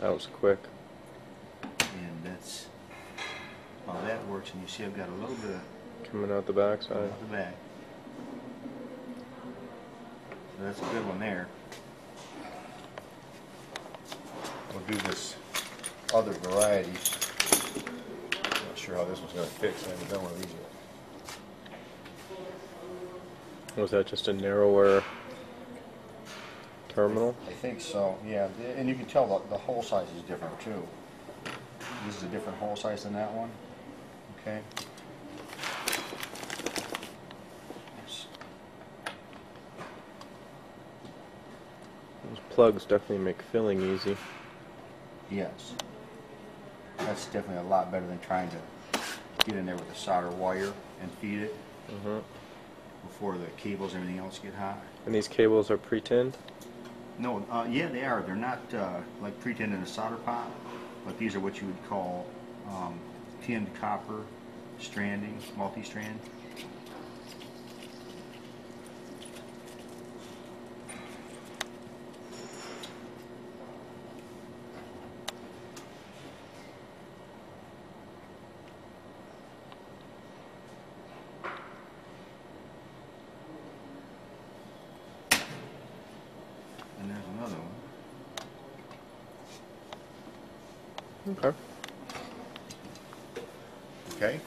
That was quick. And that's how that works. And you see I've got a little bit of Coming out the backside. out the back. So that's a good one there. We'll do this other variety. Not sure how this one's gonna fit, 'cause I haven't done one of these yet. Was that just a narrower terminal? I think so, yeah, and you can tell the, the hole size is different too. This is a different hole size than that one, okay? Those plugs definitely make filling easy. Yes. That's definitely a lot better than trying to get in there with a solder wire and feed it hmm before the cables and everything else get hot. And these cables are pre-tinned? No, uh, yeah, they are. They're not uh, like pre-tinned in a solder pot, but these are what you would call um, tinned copper stranding, multi-strand. And there's another one. Okay. Okay.